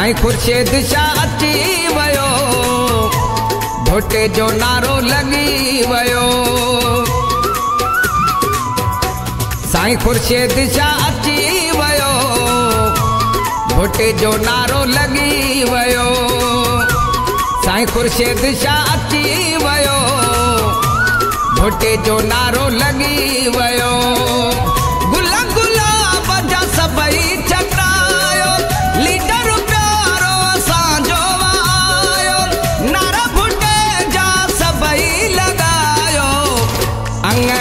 साईं ख़ुर्शीद शाह अची वियो। भोटे जो नारो लॻी वियो। साईं ख़ुर्शीद शाह अची वियो। भोटे जो नारो लॻी वियो। साईं ख़ुर्शीद शाह अची वियो। भोटे जो नारो लॻी वियो।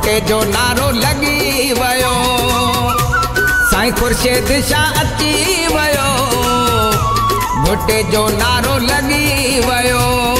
भोटे जो नारो लगी वियो। साईं ख़ुर्शीद दिशा अची वियो। मोटे जो नारो लगी वियो।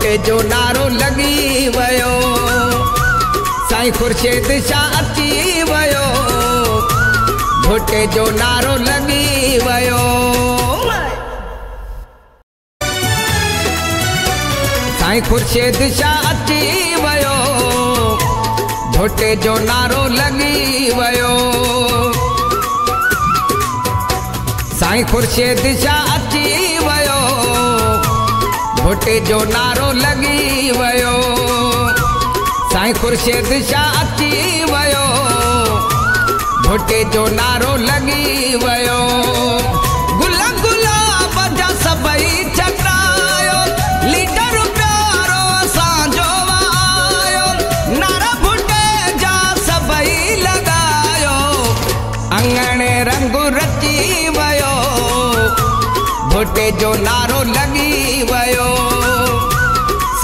जो नारो लॻी वियो। साईं ख़ुर्शीद शाह अची वियो। भोटे जो नारो लॻी वियो। साईं ख़ुर्शीद शाह अची वियो। भोटे जो नारो लॻी वियो। साईं ख़ुर्शीद शाह अची वियो। भोटे जो नारो लॻी वियो। साईं ख़ुर्शीद शाह अची वियो। भुटे जो नारो लॻी वियो। रंग रची वियो। भुटे जो नारो लॻी वियो।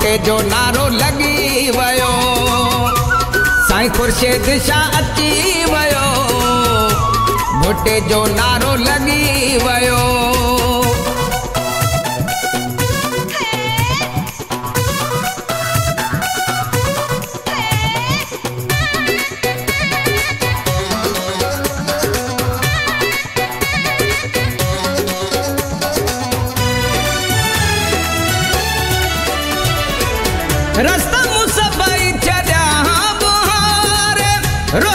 भुटे जो नारो लगी वियो। साईं ख़ुर्शीद शाह अची वियो। भुटे जो नारो लगी वियो। रस्ता मुसबई चढ़ा हाँ बुहार। रो